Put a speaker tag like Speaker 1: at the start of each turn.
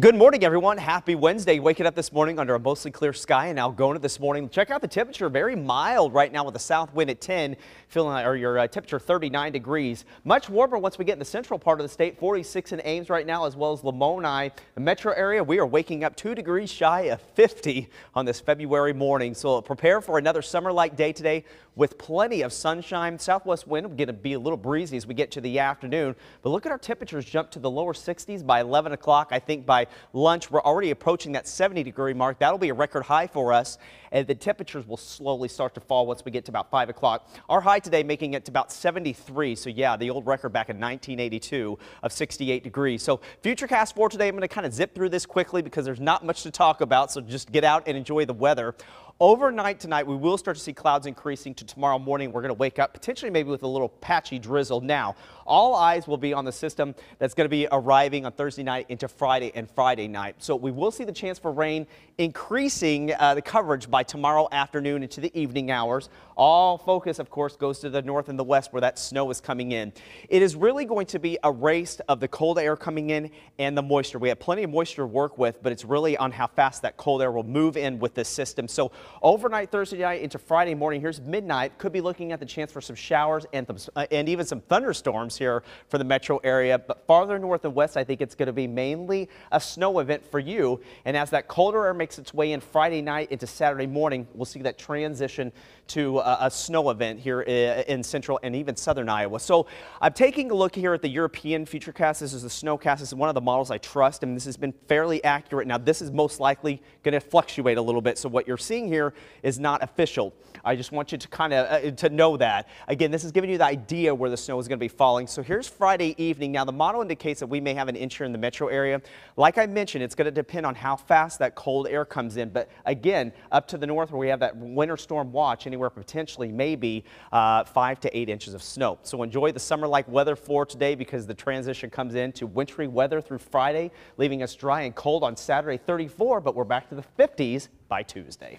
Speaker 1: Good morning, everyone. Happy Wednesday. Waking up this morning under a mostly clear sky in Algona this morning. Check out the temperature. Very mild right now with a south wind at 10, feeling or your uh, temperature 39 degrees. Much warmer once we get in the central part of the state. 46 in Ames right now, as well as Lamoni. The metro area, we are waking up two degrees shy of 50 on this February morning. So prepare for another summer-like day today with plenty of sunshine. Southwest wind going to be a little breezy as we get to the afternoon. But look at our temperatures jump to the lower 60s by 11 o'clock. I think by lunch, we're already approaching that 70 degree mark. That'll be a record high for us. And the temperatures will slowly start to fall once we get to about 5 o'clock. Our high today making it to about 73. So yeah, the old record back in 1982 of 68 degrees. So futurecast for today, I'm going to kind of zip through this quickly because there's not much to talk about. So just get out and enjoy the weather. Overnight tonight, we will start to see clouds increasing to tomorrow morning. We're going to wake up potentially maybe with a little patchy drizzle. Now, all eyes will be on the system that's going to be arriving on Thursday night into Friday and Friday night. So we will see the chance for rain increasing uh, the coverage by tomorrow afternoon into the evening hours. All focus, of course, goes to the north and the west where that snow is coming in. It is really going to be a race of the cold air coming in and the moisture. We have plenty of moisture to work with, but it's really on how fast that cold air will move in with this system. So Overnight Thursday night into Friday morning, here's midnight. Could be looking at the chance for some showers and, uh, and even some thunderstorms here for the metro area. But farther north and west, I think it's going to be mainly a snow event for you. And as that colder air makes its way in Friday night into Saturday morning, we'll see that transition to a, a snow event here in central and even southern Iowa. So I'm taking a look here at the European Futurecast. This is the snowcast. This is one of the models I trust, and this has been fairly accurate. Now, this is most likely going to fluctuate a little bit. So what you're seeing here is not official. I just want you to kind of uh, to know that. Again, this is giving you the idea where the snow is going to be falling. So here's Friday evening. Now the model indicates that we may have an inch here in the metro area. Like I mentioned, it's going to depend on how fast that cold air comes in. But again, up to the north where we have that winter storm watch, anywhere potentially maybe uh, five to eight inches of snow. So enjoy the summer-like weather for today because the transition comes into wintry weather through Friday, leaving us dry and cold on Saturday 34, but we're back to the 50s by Tuesday.